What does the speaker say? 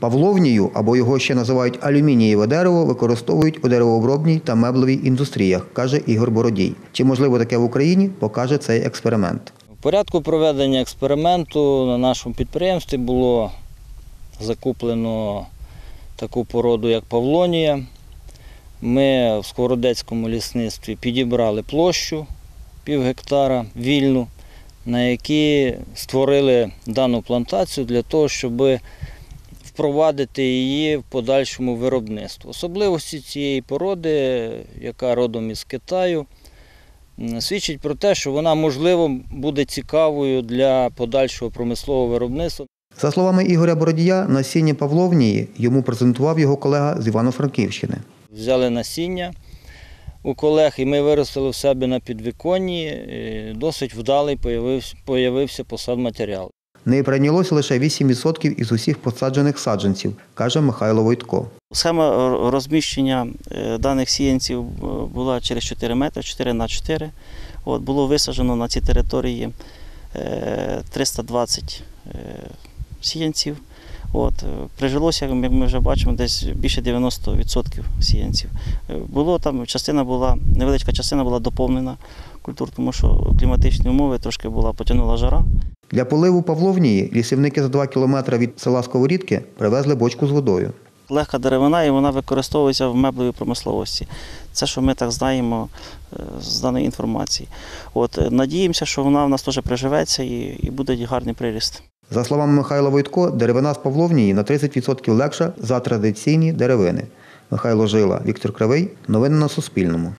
Павловнію, або його ще називають алюмінієве дерево, використовують у деревообробній та меблевій індустріях, каже Ігор Бородій. Чи можливо таке в Україні, покаже цей експеримент. В порядку проведення експерименту на нашому підприємстві було закуплено таку породу, як Павлонія. Ми в Сковородецькому лісництві підібрали площу пів гектара вільну, на якій створили дану плантацію для того, щоб впровадити її в подальшому виробництво. Особливості цієї породи, яка родом із Китаю, свідчить про те, що вона, можливо, буде цікавою для подальшого промислового виробництва. За словами Ігоря Бородія, насіння Павловнії йому презентував його колега з Івано-Франківщини. Взяли насіння у колег, і ми виростили в себе на підвіконні. Досить вдалий появився, появився посадматеріал. Не прийнялося лише 8% із усіх посаджених саджанців, каже Михайло Войтко. Схема розміщення е, даних сіянців е, була через 4 метри, 4 на 4. От, було висаджено на цій території е, 320 е, сіянців. От, е, прижилося, як ми вже бачимо, десь більше 90% сіянців. Е, Було там частина була, невеличка частина була доповнена культур, тому що кліматичні умови трошки була потягнула жара. Для поливу Павловнії лісівники за 2 кілометри від села Сковорідки привезли бочку з водою. легка деревина і вона використовується в меблевій промисловості. Це, що ми так знаємо е, з даної інформації. От, е, надіємося, що вона в нас теж приживеться і, і буде гарний приріст. За словами Михайла Войтко, деревина з Павловнії на 30% легша за традиційні деревини. Михайло Жила, Віктор Кривий. Новини на Суспільному.